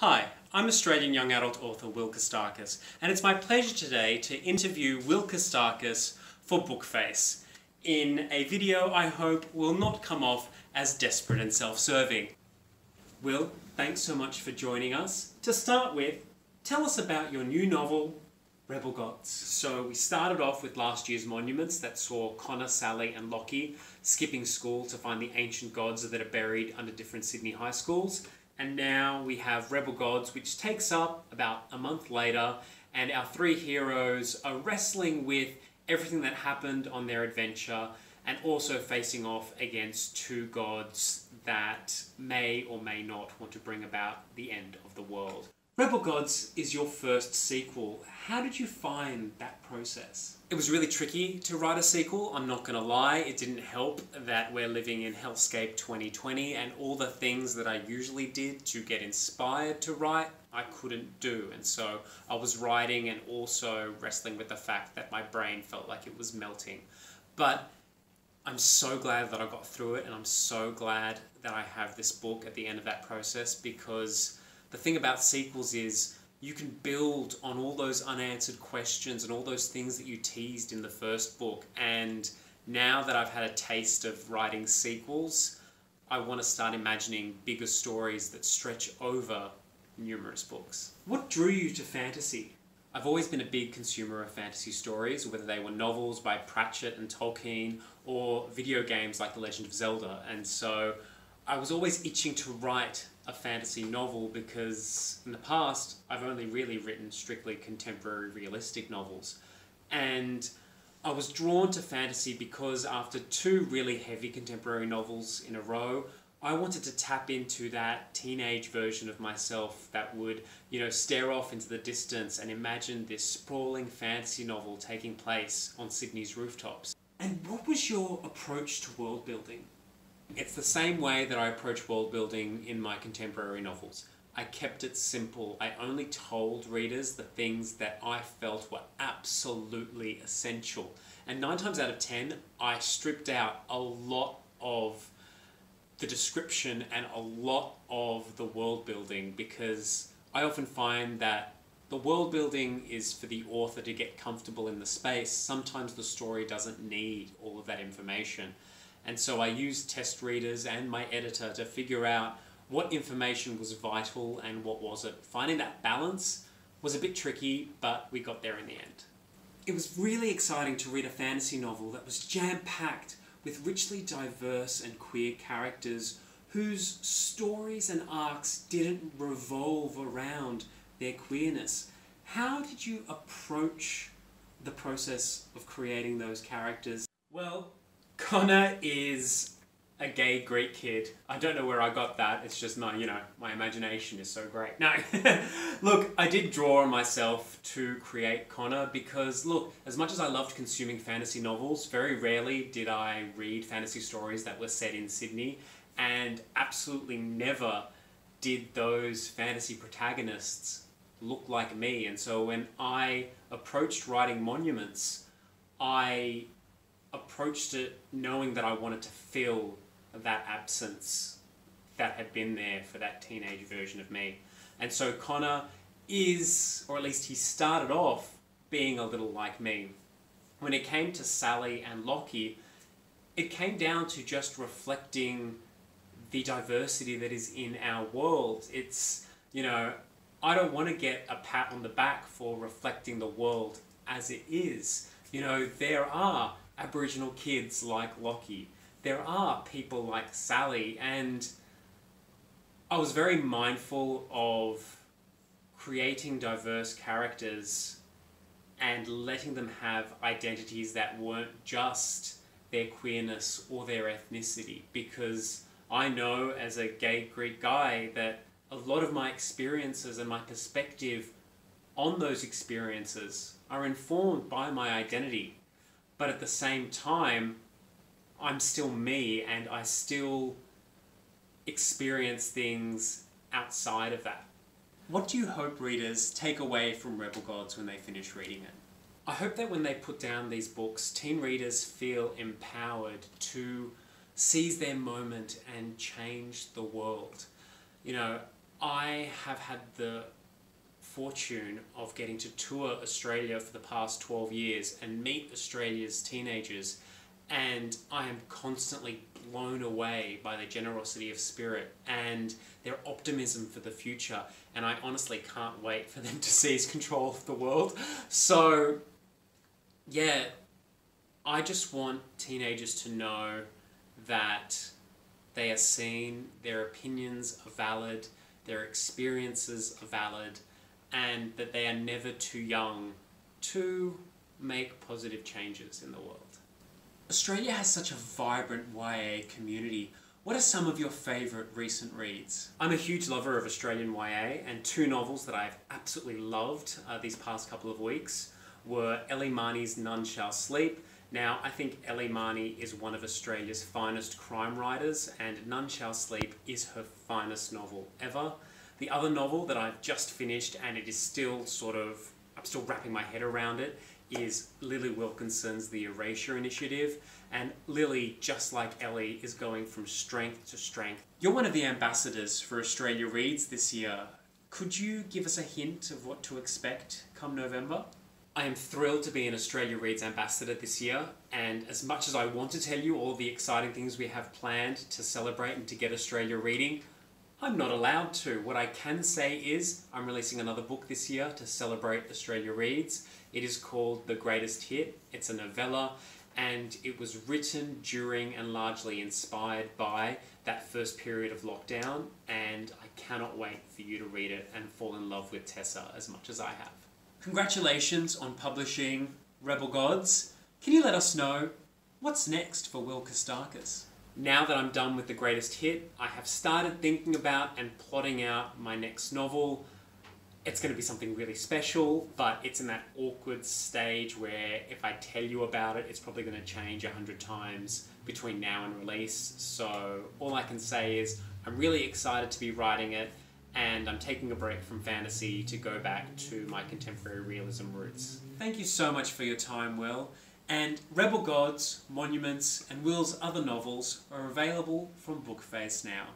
Hi, I'm Australian young adult author Will Kostakis, and it's my pleasure today to interview Will Kostakis for Bookface in a video I hope will not come off as desperate and self-serving. Will, thanks so much for joining us. To start with, tell us about your new novel, Rebel Gods. So we started off with last year's Monuments that saw Connor, Sally and Locky skipping school to find the ancient gods that are buried under different Sydney high schools. And now we have Rebel Gods, which takes up about a month later, and our three heroes are wrestling with everything that happened on their adventure and also facing off against two gods that may or may not want to bring about the end of the world. Rebel Gods is your first sequel. How did you find that process? It was really tricky to write a sequel, I'm not gonna lie. It didn't help that we're living in Hellscape 2020 and all the things that I usually did to get inspired to write, I couldn't do. And so I was writing and also wrestling with the fact that my brain felt like it was melting. But I'm so glad that I got through it and I'm so glad that I have this book at the end of that process because the thing about sequels is you can build on all those unanswered questions and all those things that you teased in the first book. And now that I've had a taste of writing sequels, I want to start imagining bigger stories that stretch over numerous books. What drew you to fantasy? I've always been a big consumer of fantasy stories, whether they were novels by Pratchett and Tolkien or video games like The Legend of Zelda. And so I was always itching to write a fantasy novel because in the past I've only really written strictly contemporary realistic novels. And I was drawn to fantasy because after two really heavy contemporary novels in a row, I wanted to tap into that teenage version of myself that would, you know, stare off into the distance and imagine this sprawling fantasy novel taking place on Sydney's rooftops. And what was your approach to world building? It's the same way that I approach world building in my contemporary novels. I kept it simple. I only told readers the things that I felt were absolutely essential. And nine times out of ten, I stripped out a lot of the description and a lot of the world building because I often find that the world building is for the author to get comfortable in the space. Sometimes the story doesn't need all of that information. And so I used test readers and my editor to figure out what information was vital and what wasn't. Finding that balance was a bit tricky, but we got there in the end. It was really exciting to read a fantasy novel that was jam-packed with richly diverse and queer characters whose stories and arcs didn't revolve around their queerness. How did you approach the process of creating those characters? Well, Connor is a gay Greek kid. I don't know where I got that. It's just my, you know, my imagination is so great. No, look, I did draw myself to create Connor because, look, as much as I loved consuming fantasy novels, very rarely did I read fantasy stories that were set in Sydney, and absolutely never did those fantasy protagonists look like me. And so when I approached writing Monuments, I approached it knowing that I wanted to fill that absence that had been there for that teenage version of me. And so Connor is, or at least he started off being a little like me. When it came to Sally and Locky, it came down to just reflecting the diversity that is in our world. It's, you know, I don't want to get a pat on the back for reflecting the world as it is. You know, there are Aboriginal kids like Locky. There are people like Sally, and I was very mindful of creating diverse characters and letting them have identities that weren't just their queerness or their ethnicity because I know as a gay Greek guy that a lot of my experiences and my perspective on those experiences are informed by my identity but at the same time, I'm still me and I still experience things outside of that. What do you hope readers take away from Rebel Gods when they finish reading it? I hope that when they put down these books, teen readers feel empowered to seize their moment and change the world. You know, I have had the fortune of getting to tour Australia for the past 12 years and meet Australia's teenagers, and I am constantly blown away by their generosity of spirit and their optimism for the future. And I honestly can't wait for them to seize control of the world. So, yeah, I just want teenagers to know that they are seen, their opinions are valid, their experiences are valid, and that they are never too young to make positive changes in the world. Australia has such a vibrant YA community. What are some of your favourite recent reads? I'm a huge lover of Australian YA, and two novels that I've absolutely loved uh, these past couple of weeks were Ellie Marney's None Shall Sleep. Now, I think Ellie Marnie is one of Australia's finest crime writers, and None Shall Sleep is her finest novel ever. The other novel that I've just finished, and it is still sort of, I'm still wrapping my head around it, is Lili Wilkinson's The Erasure Initiative. And Lili, just like Ellie, is going from strength to strength. You're one of the ambassadors for Australia Reads this year. Could you give us a hint of what to expect come November? I am thrilled to be an Australia Reads ambassador this year, and as much as I want to tell you all the exciting things we have planned to celebrate and to get Australia reading, I'm not allowed to. What I can say is I'm releasing another book this year to celebrate Australia Reads. It is called The Greatest Hit. It's a novella and it was written during and largely inspired by that first period of lockdown and I cannot wait for you to read it and fall in love with Tessa as much as I have. Congratulations on publishing Rebel Gods. Can you let us know what's next for Will Kostakis? Now that I'm done with the greatest hit, I have started thinking about and plotting out my next novel. It's going to be something really special, but it's in that awkward stage where if I tell you about it, it's probably going to change a hundred times between now and release. So all I can say is I'm really excited to be writing it, and I'm taking a break from fantasy to go back to my contemporary realism roots. Thank you so much for your time, Will. And Rebel Gods, Monuments, and Will's other novels are available from Bookface now.